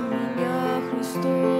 меня Христос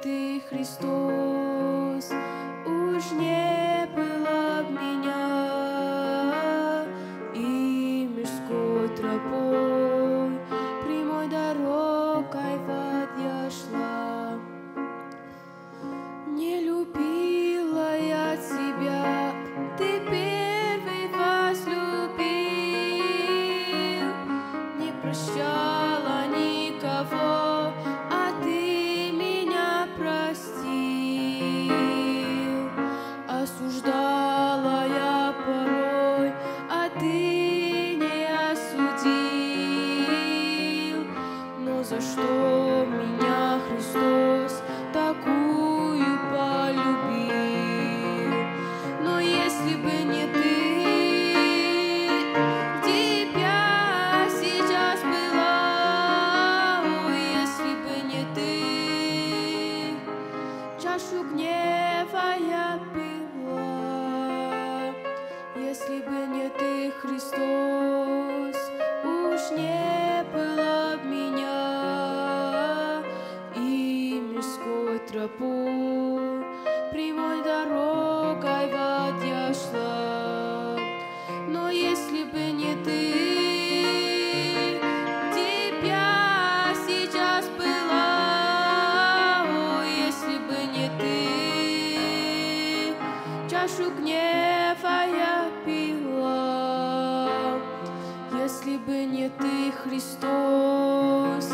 ты, Христос, уж не было Я порой, а ты не осудил. Но за что уж не было б меня и мирской тропой прямой дорогой я шла. Но если бы не ты, тебя сейчас была, О, если бы не ты, чашу гнева бы не ты, Христос,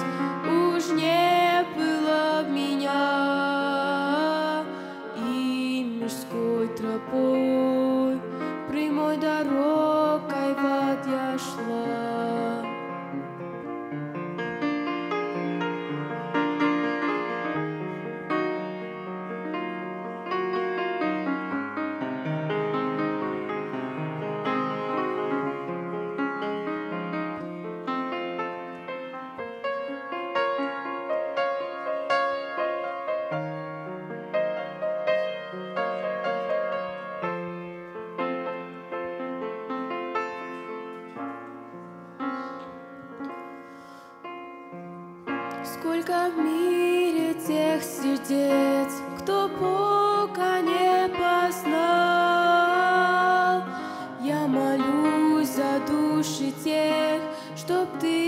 Сколько в мире тех сердец, кто Бога не познал. Я молюсь за души тех, чтоб ты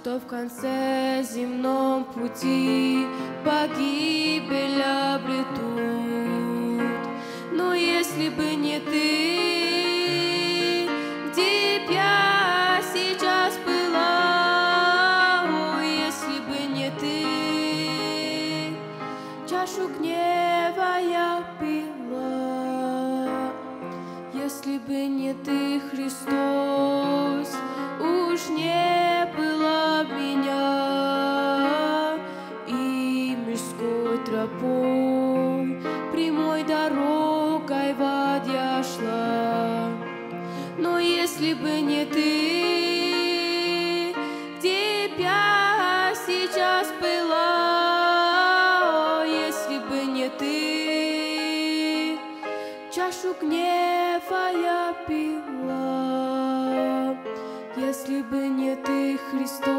что в конце земном пути погибель обретут. Но если бы не ты, тебя сейчас была, О, если бы не ты, чашу гнева я пила. Если бы не ты, Христос, уж не было меня и мирской тропой прямой дорогой вот я шла. Но если бы не ты, если бы не ты, Христос.